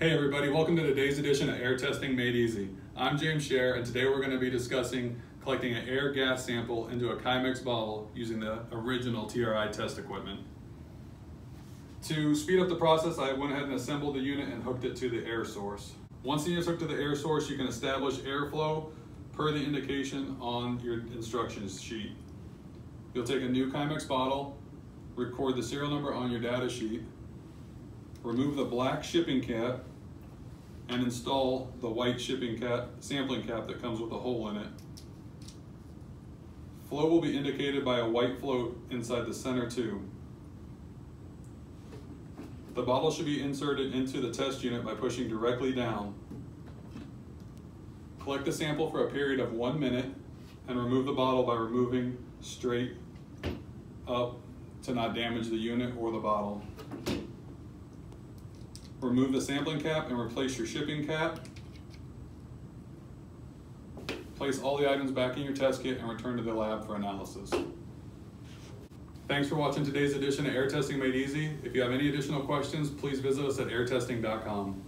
Hey everybody, welcome to today's edition of Air Testing Made Easy. I'm James Scher and today we're going to be discussing collecting an air gas sample into a Chemex bottle using the original TRI test equipment. To speed up the process, I went ahead and assembled the unit and hooked it to the air source. Once the unit is hooked to the air source, you can establish airflow per the indication on your instructions sheet. You'll take a new Chemex bottle, record the serial number on your data sheet, remove the black shipping cap, and install the white shipping cap, sampling cap that comes with a hole in it. Flow will be indicated by a white float inside the center tube. The bottle should be inserted into the test unit by pushing directly down. Collect the sample for a period of one minute and remove the bottle by removing straight up to not damage the unit or the bottle. Remove the sampling cap and replace your shipping cap. Place all the items back in your test kit and return to the lab for analysis. Thanks for watching today's edition of Air Testing Made Easy. If you have any additional questions, please visit us at airtesting.com.